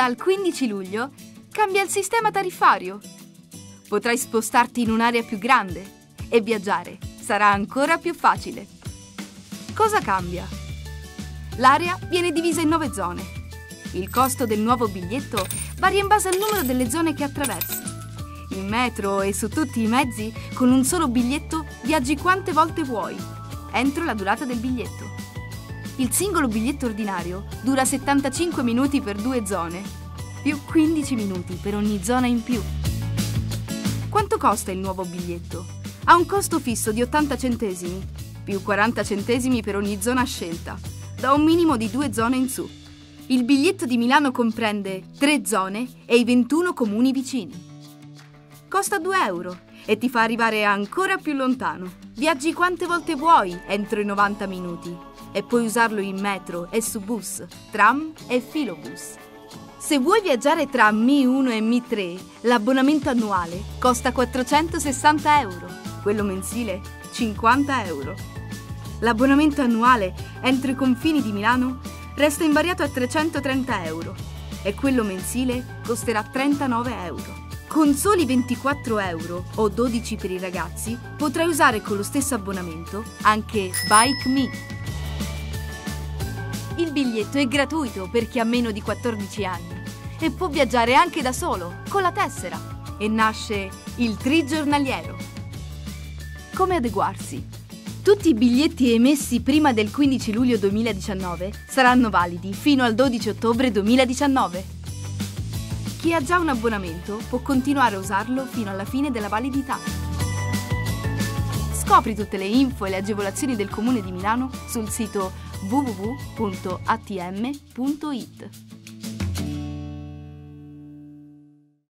dal 15 luglio cambia il sistema tariffario. Potrai spostarti in un'area più grande e viaggiare sarà ancora più facile. Cosa cambia? L'area viene divisa in nove zone. Il costo del nuovo biglietto varia in base al numero delle zone che attraversi. In metro e su tutti i mezzi, con un solo biglietto, viaggi quante volte vuoi, entro la durata del biglietto. Il singolo biglietto ordinario dura 75 minuti per due zone, più 15 minuti per ogni zona in più. Quanto costa il nuovo biglietto? Ha un costo fisso di 80 centesimi, più 40 centesimi per ogni zona scelta, da un minimo di due zone in su. Il biglietto di Milano comprende tre zone e i 21 comuni vicini. Costa 2 euro e ti fa arrivare ancora più lontano. Viaggi quante volte vuoi entro i 90 minuti e puoi usarlo in metro e su bus, tram e filobus. Se vuoi viaggiare tra Mi 1 e Mi 3, l'abbonamento annuale costa 460 euro, quello mensile 50 euro. L'abbonamento annuale entro i confini di Milano resta invariato a 330 euro e quello mensile costerà 39 euro. Con soli 24 euro o 12 per i ragazzi potrai usare con lo stesso abbonamento anche Bike Me. Il biglietto è gratuito per chi ha meno di 14 anni e può viaggiare anche da solo, con la tessera. E nasce il tri giornaliero. Come adeguarsi? Tutti i biglietti emessi prima del 15 luglio 2019 saranno validi fino al 12 ottobre 2019. Chi ha già un abbonamento può continuare a usarlo fino alla fine della validità. Scopri tutte le info e le agevolazioni del Comune di Milano sul sito www.atm.it.